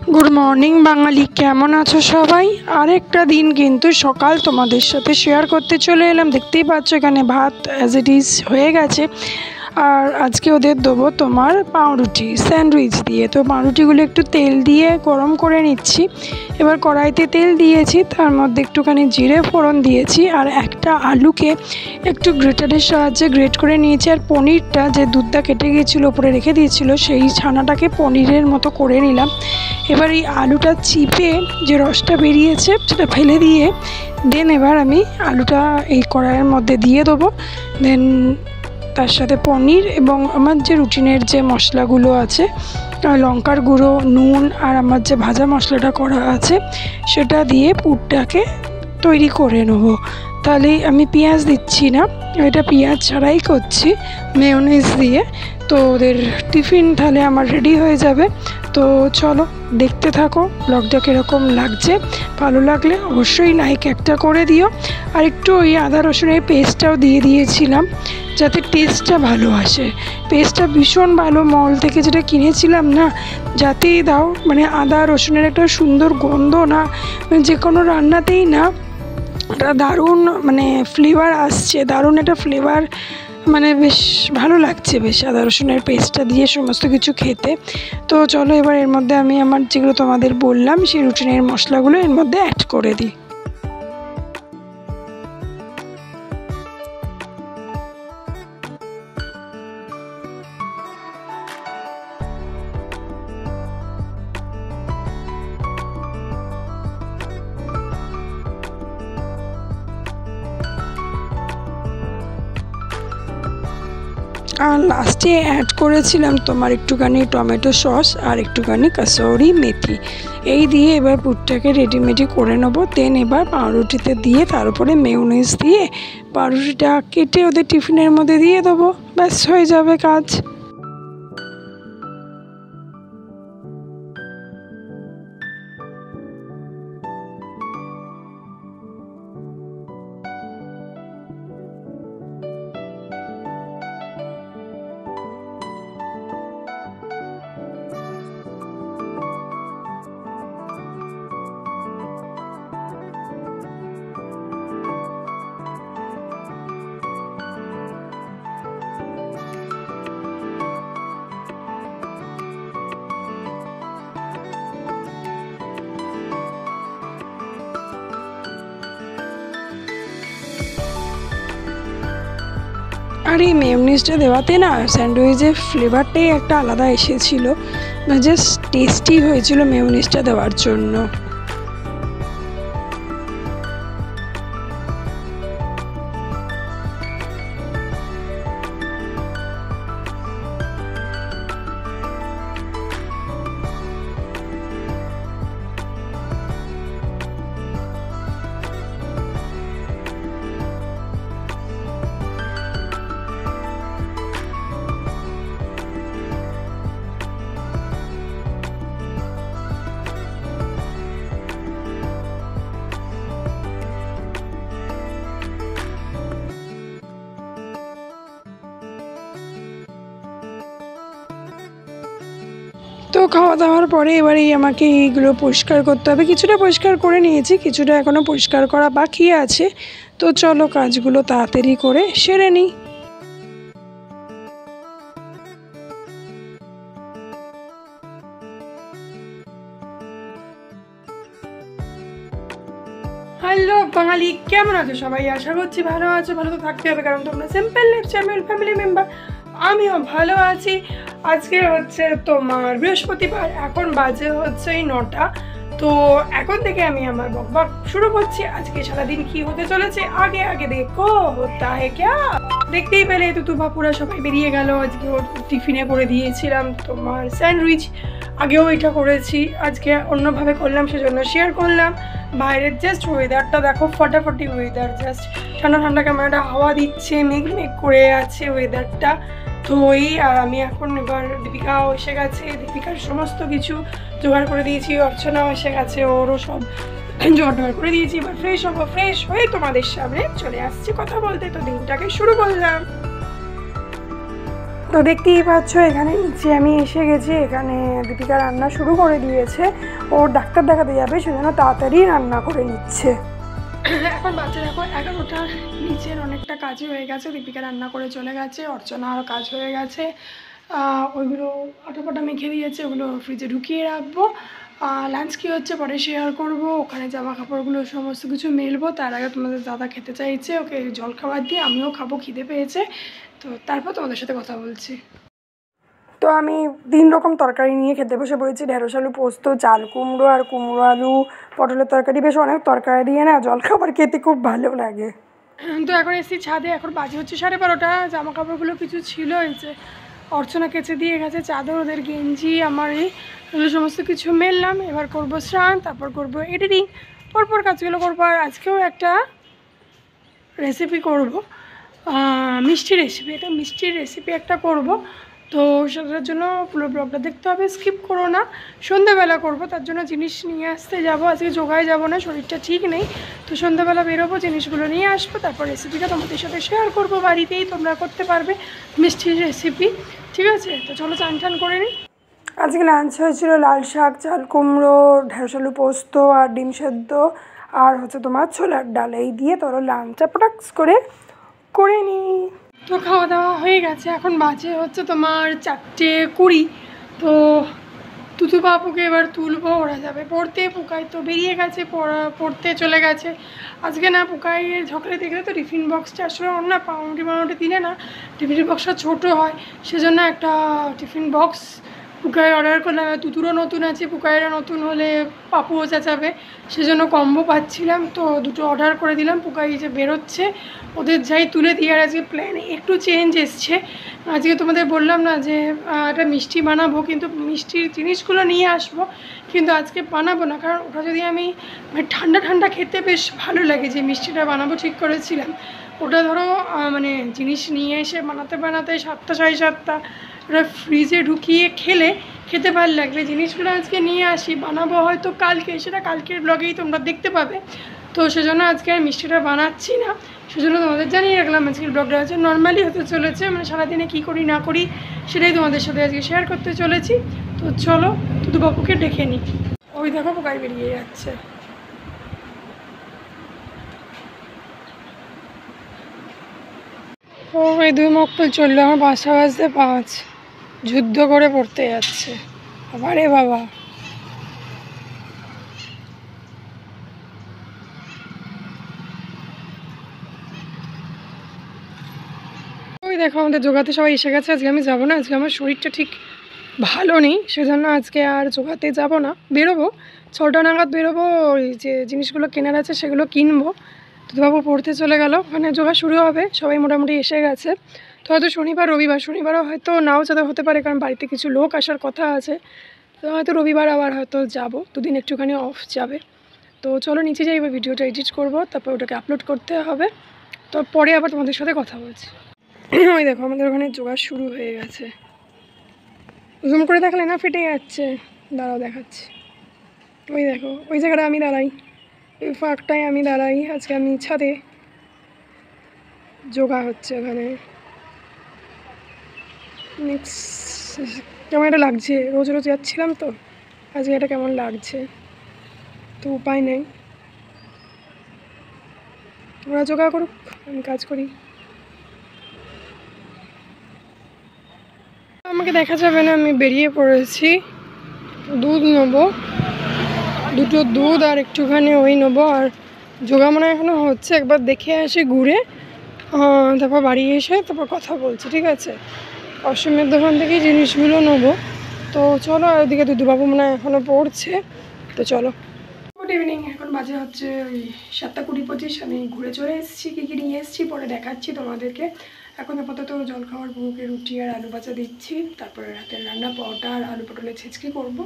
Good morning বাঙালি। কেমন আছো সবাই? আরেকটা দিন কিন্তু সকাল তোমাদের সাথে শেয়ার করতে চলে এলাম। দেখতেই পাচ্ছ এখানে ভাত অ্যাজ ইট ইজ হয়ে গেছে। আর আজকে ওদের দেবো তোমার পাউরুটি, স্যান্ডউইচ দিয়ে। তো পাউরুটিগুলো একটু তেল দিয়ে গরম করে নিচ্ছি। এবার কড়াইতে তেল দিয়েছি, তার মধ্যে একটুখানি জিরে ফোড়ন দিয়েছি আর একটা আলুকে একটু গ্রেটারের সাহায্যে গ্রেট করে নিয়েছি। আর পনিরটা যে দুধটা কেটে গিয়েছিল ওপরে রেখে দিয়েছিল, সেই ছানাটাকে পনিরের মতো করে নিলাম। এবার এই আলুটা চিপে যে রসটা বেরিয়েছে, সেটা ফেলে দিয়ে দেন এবার আমি আলুটা এই কড়াইয়ের মধ্যে দিয়ে দেবো। দেন তার সাথে পনির এবং আমার যে রুটিনের যে মশলাগুলো আছে লঙ্কার গুঁড়ো, নুন আর আমার যে ভাজা মশলাটা করা আছে, সেটা দিয়ে পুরটাকে তৈরি করে নেব। তাহলে আমি পেঁয়াজ দিচ্ছি না, এটা পেঁয়াজ ছাড়াই করছি, মেয়োনিজ দিয়ে। তো ওদের টিফিন তাহলে আমার রেডি হয়ে যাবে। তো চলো, দেখতে থাকো, ব্লগটা কীরকম লাগছে। ভালো লাগলে অবশ্যই লাইক একটা করে দিও। আর একটু ওই আদা রসুনের পেস্টটাও দিয়ে দিয়েছিলাম। যাতে টেস্টটা ভালো আসে। পেস্টটা ভীষণ ভালো মল থেকে যেটা কিনেছিলাম না, যাতেই দাও মানে আদা, রসুনের একটা সুন্দর গন্ধ না মানে যে কোনো রান্নাতেই না, একটা দারুণ মানে ফ্লেভার আসছে, দারুণ একটা ফ্লেভার মানে বেশ ভালো লাগছে বেশ আদা, রসুনের পেস্টটা দিয়ে সমস্ত কিছু খেতে। তো চলো এবার এর মধ্যে আমি আমার যেগুলো তোমাদের বললাম, সেই রুটিনের মশলাগুলো এর মধ্যে অ্যাড করে দিই। আর লাস্টে অ্যাড করেছিলাম তোমার একটুখানি টমেটো সস আর একটুখানি কাসৌরি মেথি। এই দিয়ে এবার পুরটাকে রেডিমেডি করে নেব। দেন এবার পাউরুটিতে দিয়ে তার উপরে মেয়োনিজ দিয়ে পাউরুটিটা কেটে ওদের টিফিনের মধ্যে দিয়ে দেবো। ব্যাস, হয়ে যাবে কাজ। আর এই মেয়নিজটা দেওয়াতে না স্যান্ডউইচের ফ্লেভারটাই একটা আলাদা এসেছিল। জাস্ট টেস্টি হয়েছিল মেয়নিজটা দেওয়ার জন্য। তো খাওয়া দাওয়ার পরে এবারে আমাকে এইগুলো পরিষ্কার করতে হবে। কিছুটা পরিষ্কার করে নিয়েছি, কিছুটা এখনও পরিষ্কার করা বাকি আছে। তো চলো কাজগুলো তাড়াতাড়ি করে সেরে নিই। হ্যালো বাঙালি, কেমন আছো সবাই? আশা করছি ভালো আছো, ভালো তো থাকতে হবে, কারণ তোমরা simple life channel family member আমিও ভালো আছি। আজকে হচ্ছে তোমার বৃহস্পতিবার, এখন বাজে হচ্ছে এই নটা। তো এখন থেকে আমি আমার বকবক শুরু করছি। আজকে সারাদিন কি হতে চলেছে? আগে আগে দেখো হতা হে ক্যা দেখতেই পেলে তো তু বাপুরা সবাই বেরিয়ে গেল। আজকে ওর টিফিনে করে দিয়েছিলাম তোমার স্যান্ডউইচ। আগেও এটা করেছি, আজকে অন্যভাবে করলাম, সেজন্য শেয়ার করলাম। বাইরের জাস্ট ওয়েদারটা দেখো, ফটাফটি ওয়েদার জাস্ট ঠান্ডা ঠান্ডা কেমন একটা হাওয়া দিচ্ছে মেঘ মেঘ করে আছে ওয়েদারটা তো এই আর আমি এখন এবার দীপিকাও এসে গেছে। দীপিকার সমস্ত কিছু জোগাড় করে দিয়েছি, অর্চনাও এসে গেছে, ওরও সব জোগাড় করে দিয়েছি। এবার ফ্রেশ হব ফ্রেশ হয়ে তোমাদের সামনে চলে আসছি কথা বলতে। তো দিনটাকে শুরু করলাম। তো দেখতেই পাচ্ছ, এখানে নিচে আমি এসে গেছি। এখানে দীপিকা রান্না শুরু করে দিয়েছে। ওর ডাক্তার দেখাতে যাবে, সেজন্য তাড়াতাড়ি রান্না করে নিচ্ছে। এখন বাচ্চা দেখো, এগারোটা নিচের অনেকটা কাজই হয়ে গেছে। দীপিকা রান্না করে চলে গেছে অর্চনারও কাজ হয়ে গেছে। ওইগুলো আটা পাটা মেখে দিয়েছে, ওগুলো ফ্রিজে ঢুকিয়ে রাখব। লাঞ্চ কী হচ্ছে পরে শেয়ার করব। ওখানে জামা কাপড়গুলো সমস্ত কিছু মেলবো। তার আগে তোমাদের দাদা খেতে চাইছে, ওকে জল খাবার দিয়ে আমিও খাব, খিদে পেয়েছে। তো তারপর তোমাদের সাথে কথা বলছি। তো আমি তিন রকম তরকারি নিয়ে খেতে বসে পড়েছি। ঢেঁড়স আলু পোস্ত, চাল কুমড়ো আর কুমড়ো আলু, পটলের তরকারি। বেশ অনেক তরকারি দিয়ে না জলখাবার খেতে খুব ভালো লাগে। তো এখন এসি ছাদে, এখন বাজে হচ্ছে সাড়ে বারোটা। জামা কাপড়গুলো কিছু ছিল, এই যে অর্চনা কেচে দিয়ে গেছে চাদর, ওদের গেঞ্জি, আমার এই এগুলো সমস্ত কিছু মেললাম। এবার করব স্নান, তারপর করব এডিটিং পরপর কাজগুলো করব। আর আজকেও একটা রেসিপি করব মিষ্টি রেসিপি এটা মিষ্টির রেসিপি একটা করব। তো সেটার জন্য পুরো ব্লগটা দেখতে হবে স্কিপ করো না। সন্ধ্যাবেলা করব, তার জন্য জিনিস নিয়ে আসতে যাব। আজকে যোগায় যাব না, শরীরটা ঠিক নেই। তো সন্ধ্যাবেলা বেরোবো, জিনিসগুলো নিয়ে আসব, তারপর রেসিপিটা তোমাদের সাথে শেয়ার করব বাড়িতেই, তোমরা করতে পারবে মিষ্টির রেসিপি ঠিক আছে? তো চলো চান টান করে নিই। আজকে লাঞ্চ হয়েছিল লাল শাক, চাল কুমড়ো, ঢেঁড়স আলু পোস্ত আর ডিম সেদ্ধ আর হচ্ছে তোমার ছোলার ডাল। এই দিয়ে তোর লাঞ্চটা প্রোডাক্টস করে করে নিই। তো খাওয়া দাওয়া হয়ে গেছে। এখন বাজে হচ্ছে তোমার চারটে কুড়ি। তো তুতু বাপুকে এবার তুলবো, ওরা যাবে পড়তে। পুকাই তো বেরিয়ে গেছে, পড়া, পড়তে চলে গেছে। আজকে না পুকাইয়ের ঝকলে দেখলে তো টিফিন বক্সটা আসলে অন্য না পাউরুটি পাউরুটি দিলে না টিফিন বক্সটা ছোটো হয়। সেজন্য একটা টিফিন বক্স পুকায় অর্ডার করলাম। তুতুরও নতুন আছে, পুকাইয়েরও নতুন হলে পাপুও চেঁচাবে। সেজন্য কম্বো পাচ্ছিলাম, তো দুটো অর্ডার করে দিলাম। পুকাই যে বেরোচ্ছে, ওদের যাই তুলে দিয়ে আর আজকে প্ল্যানে একটু চেঞ্জ এসছে। আজকে তোমাদের বললাম না যে একটা মিষ্টি বানাবো, কিন্তু মিষ্টির জিনিসগুলো নিয়ে আসব, কিন্তু আজকে বানাবো না। কারণ ওটা যদি আমি মানে ঠান্ডা ঠান্ডা খেতে বেশ ভালো লাগে, যে মিষ্টিটা বানাবো ঠিক করেছিলাম। ওটা ধরো মানে জিনিস নিয়ে এসে বানাতে বানাতে সাতটা, সাড়ে সাতটা ওটা ফ্রিজে ঢুকিয়ে খেলে খেতে ভালো লাগবে জিনিসগুলো আজকে নিয়ে আসি, বানাবো হয়তো কালকে, সেটা কালকের ব্লগেই তোমরা দেখতে পাবে। তো সেজন্য আজকে আর মিষ্টিটা বানাচ্ছি না। সেজন্য তোমাদের জানিয়ে রাখলাম, আজকের ব্লগটা হচ্ছে নর্মালি হতে চলেছে মানে সারাদিনে কী করি, না করি, সেটাই তোমাদের সাথে আজকে শেয়ার করতে চলেছি। তো চলো তুতু বাবুকে ডেকে নিই। ওই দেখো পোকাই বেরিয়ে যাচ্ছে। ও, এই দুই মক্কল চলল, আমার বাসা বাজতে পাঁচ। যুদ্ধ করে পড়তে যাচ্ছে। আবারে বাবা। ওই দেখো, আমাদের যোগাতে সবাই এসে গেছে। আজকে আমি যাব না, আজকে আমার শরীরটা ঠিক ভালো নেই, সেজন্য আজকে আর যোগাতে যাব না। বেরোবো, ছটা নাগাদ বেরোবো, ওই যে জিনিসগুলো কেনার আছে সেগুলো কিনবো। তো বাবু পড়তে চলে গেল, ওখানে যোগা শুরু হবে, সবাই মোটামুটি এসে গেছে। তো হয়তো শনিবার, রবিবার, শনিবারও হয়তো নাও যাতে হতে পারে, কারণ বাড়িতে কিছু লোক আসার কথা আছে। তো হয়তো রবিবার আবার হয়তো যাব, দুদিন একটুখানি অফ যাবে। তো চলো নিচে যাই, এবার ভিডিওটা এডিট করব, তারপর ওটাকে আপলোড করতে হবে। তো পরে আবার তোমাদের সাথে কথা বলছি। ওই দেখো, আমাদের ওখানে যোগা শুরু হয়ে গেছে। জুম করে দেখলে না ফেটে যাচ্ছে? দাঁড়াও দেখাচ্ছি। ওই দেখো, ওই জায়গাটা আমি দাঁড়াই। ওই ফাঁকটায় আমি দাঁড়াই, আজকে আমি ছাদে যোগা হচ্ছে ওখানে। নেক্সট কেমন একটা লাগছে? রোজ রোজ যাচ্ছিলাম তো, আজকে এটা কেমন লাগছে? তো উপায় নেই। ওরা যোগা করুক, আমি কাজ করি। আমাকে দেখা যাবে না, আমি বেরিয়ে পড়েছি। দুধ নেব। দুটো দুধ আর একটুখানি ওই নেব। আর যোগা মনে এখনও হচ্ছে, একবার দেখে আসি ঘুরে। তারপর বাড়ি এসে তারপর কথা বলছি, ঠিক আছে? অসমের দোকান থেকেই জিনিসগুলো নেব। তো চলো, আর ওদিকে দুধুবাবু মনে হয় এখনও পড়ছে। তো চলো। গুড ইভিনিং এখন বাজে হচ্ছে ওই সাতটা কুড়ি পঁচিশ। আমি ঘুরে চলে এসেছি, কী কী নিয়ে এসেছি, পরে দেখাচ্ছি তোমাদেরকে। এখন আপাতত জল খাওয়ার বুকে রুটি আর আলু ভাজা দিচ্ছি। তারপরে রাতের রান্না, পরোটা আর আলু পটলের ছেঁচকি করব।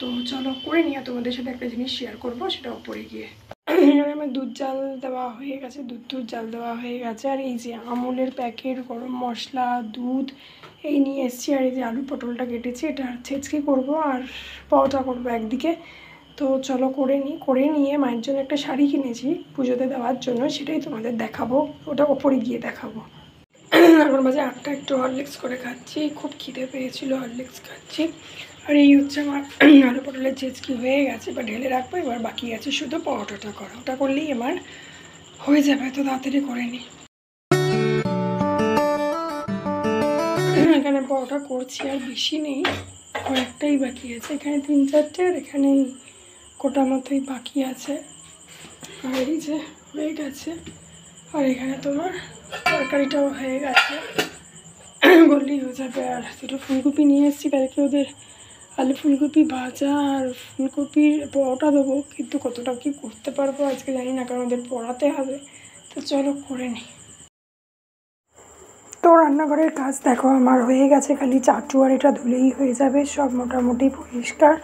তো চলো, করে নিয়ে তোমাদের সাথে একটা জিনিস শেয়ার করব, সেটা ওপরে গিয়ে। এখানে আমার দুধ জাল দেওয়া হয়ে গেছে, দুধ দুধ জাল দেওয়া হয়ে গেছে। আর এই যে আমুলের প্যাকেট গরম মশলা, দুধ, এই নিয়ে এসেছি। আর এই যে আলু পটলটা কেটেছি, এটা ছেঁচকি করব। আর পরোটা করব একদিকে। তো চলো করে নিই করে নিয়ে মায়ের জন্য একটা শাড়ি কিনেছি পুজোতে দেওয়ার জন্য, সেটাই তোমাদের দেখাবো। ওটা ওপরে গিয়ে দেখাবো। এখন মাঝে আটটা একটু হরলিক্স করে খাচ্ছি, খুব খিদে পেয়েছিল হরলিক্স খাচ্ছি। আর এই হচ্ছে আমার আলু পটলের চেচকি হয়ে গেছে বা ঢেলে রাখব, এবার বাকি আছে শুধু পরোটাটা করা। ওটা করলেই আমার হয়ে যাবে তো তাড়াতাড়ি করে নিই এখানে পরোটা করছি, আর বেশি নেই, কয়েকটাই বাকি আছে। এখানে তিন চারটে, আর এখানে কোটা মতোই বাকি আছে। আর এই যে হয়ে গেছে, আর এখানে তোমার তরকারিটাও হয়ে গেছে। বললেই হয়ে যাবে, আর দুটো ফুলকপি নিয়ে এসেছি, কালকে ওদের আলু ফুলকপি ভাজা আর ফুলকপির পরোটা দেবো, কিন্তু কতটা কি করতে পারব আজকে জানি না, কারণ ওদের পড়াতে হবে। তো চলো করে নিই তো রান্নাঘরের কাজ দেখো, আমার হয়ে গেছে, খালি চাটু আর এটা ধুলেই হয়ে যাবে, সব মোটামুটি পরিষ্কার।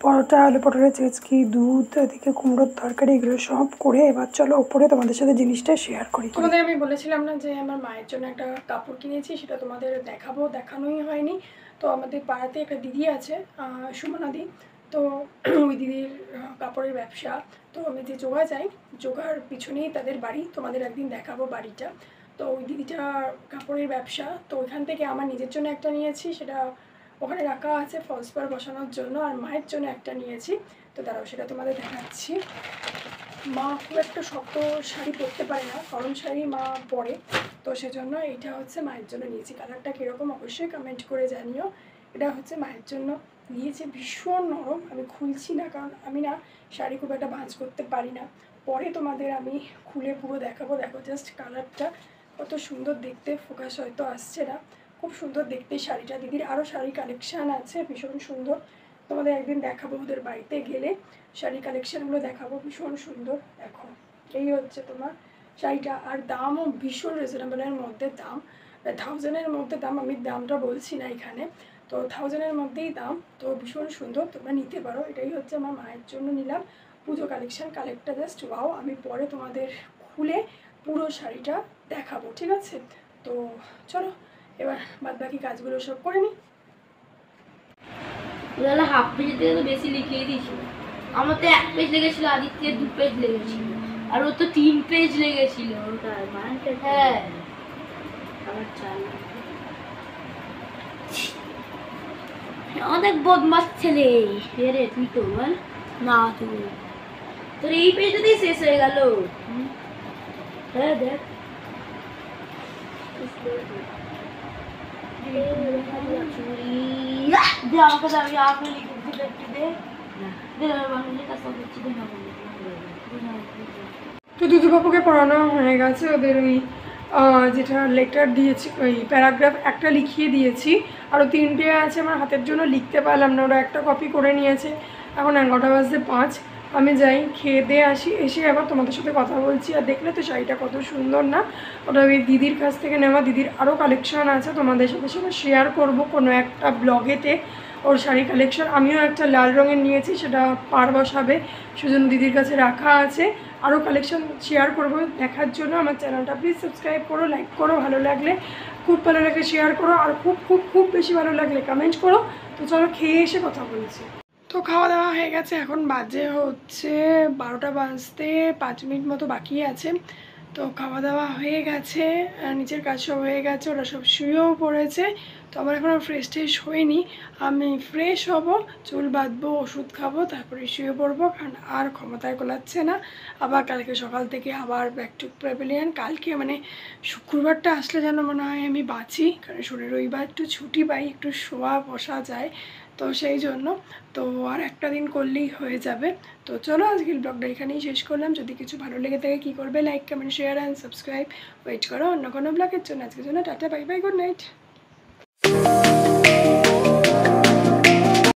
পরোটা আলু পটলের চেচকি দুধ এদিকে কুমড়োর তরকারি এগুলো সব করে এবার চলো ওপরে তোমাদের সাথে জিনিসটা শেয়ার করি। তোমাদের আমি বলেছিলাম না যে আমার মায়ের জন্য একটা কাপড় কিনেছি সেটা তোমাদের দেখাবো দেখানোই হয়নি। তো আমাদের পাড়াতে একটা দিদি আছে আহ, সুমনা তো ওই দিদির কাপড়ের ব্যবসা। তো আমি যে যোগা যাই যোগার পিছনেই তাদের বাড়ি তোমাদের একদিন দেখাবো বাড়িটা। তো ওই দিদিটা কাপড়ের ব্যবসা তো ওইখান থেকে আমার নিজের জন্য একটা নিয়েছি সেটা ওখানে রাখা আছে ফলস পার বসানোর জন্য, আর মায়ের জন্য একটা নিয়েছি। তো দাঁড়াও, সেটা তোমাদের দেখাচ্ছি। মা খুব একটা শক্ত শাড়ি পরতে পারে না, গরম শাড়ি মা পরে। তো সেজন্য এইটা হচ্ছে মায়ের জন্য নিয়েছি। কালারটা কীরকম অবশ্যই কমেন্ট করে জানিও। এটা হচ্ছে মায়ের জন্য নিয়েছি। ভীষণ নরম, আমি খুলছি না, কারণ আমি না শাড়ি খুব একটা ভাঁজ করতে পারি না। পরে তোমাদের আমি খুলে পুরো দেখাবো। দেখো জাস্ট কালারটা কত সুন্দর দেখতে, ফোকাস হয়তো আসছে না। খুব সুন্দর দেখতে শাড়িটা। দিদির আরও শাড়ি কালেকশান আছে, ভীষণ সুন্দর। তোমাদের একদিন দেখাবো ওদের বাড়িতে গেলে। শাড়ি কালেকশানগুলো দেখাবো, ভীষণ সুন্দর। দেখো, এই হচ্ছে তোমার শাড়িটা। আর দামও ভীষণ রিজনেবলের মধ্যে দাম। থাউজেন্ডের মধ্যে দাম, আমি দামটা বলছি না এখানে। তো থাউজেন্ডের মধ্যেই দাম। তো ভীষণ সুন্দর, তোমরা নিতে পারো। এটাই হচ্ছে আমার মায়ের জন্য নিলাম পুজো কালেকশান কালেক্টটা জাস্ট ওয়াও আমি পরে তোমাদের খুলে পুরো শাড়িটা দেখাবো, ঠিক আছে? তো চলো এবার বাদ বাকি কাজগুলো সব করে নিই তাহলে হাফ পেজের থেকে তো বেশি লিখিয়ে দিয়েছিল। আমার তো এক পেজ লেগেছিল আদিত্যের দু পেজ লেগেছিল। আর ও তো তিন পেজ লেগেছিল। হ্যাঁ। আবার অনেক বদমাস ছেলে। রে তুই তো বল। না তুই তোর এই পেজটাতেই শেষ হয়ে গেল। হ্যাঁ দেখ। তো দুদুবাবুকে পড়ানো হয়ে গেছে, ওদের ওই যেটা লেটার দিয়েছি, ওই প্যারাগ্রাফ একটা লিখিয়ে দিয়েছি আরও তিনটে আছে আমার হাতের জন্য, লিখতে পারলাম না, ওরা একটা কপি করে নিয়েছে, এখন এগারোটা বাজতে পাঁচ। আমি যাই, খেয়ে দিয়ে আসি, এসে আবার তোমাদের সাথে কথা বলছি। আর দেখলে তো শাড়িটা কত সুন্দর না? ওটা ওই দিদির কাছ থেকে নেওয়া, দিদির আরও কালেকশন আছে, তোমাদের সাথে সেটা শেয়ার করব কোনো একটা ব্লগেতে ওর শাড়ি কালেকশন আমিও একটা লাল রঙের নিয়েছি, সেটা পার বসাবে। সুজন দিদির কাছে রাখা আছে। আরও কালেকশন শেয়ার করব দেখার জন্য। আমার চ্যানেলটা প্লিজ সাবস্ক্রাইব করো লাইক করো, ভালো লাগলে খুব ভালো লাগলে শেয়ার করো। আর খুব খুব খুব বেশি ভালো লাগলে কমেন্ট করো। তো চলো খেয়ে এসে কথা বলছি। তো খাওয়া দাওয়া হয়ে গেছে, এখন বাজে হচ্ছে বারোটা বাজতে পাঁচ মিনিট মতো বাকি আছে। তো খাওয়া দাওয়া হয়ে গেছে নিচের কাজ সব হয়ে গেছে, ওরা সব শুয়েও পড়েছে। তো আমার এখনও ফ্রেশ ট্রেশ হয়নি, আমি ফ্রেশ হব, চুল বাঁধবো, ওষুধ খাব, তারপরে শুয়ে পড়ব, কারণ আর ক্ষমতায় গোলাচ্ছে না। আবার কালকে সকাল থেকে আবার ব্যাক টু প্রেভিলিয়ান কালকে মানে শুক্রবারটা আসলে যেন মনে হয় আমি বাঁচি, কারণ শনি রবিবার একটু ছুটি পাই, একটু শোয়া বসা যায়। তো সেই জন্য তো আর একটা দিন করলেই হয়ে যাবে। তো চলো আজকের ব্লগটা এখানেই শেষ করলাম। যদি কিছু ভালো লেগে থাকে কী করবে like comment share and subscribe wait করো অন্য কোনো ব্লগের জন্য। আজকের জন্য tata bye bye good night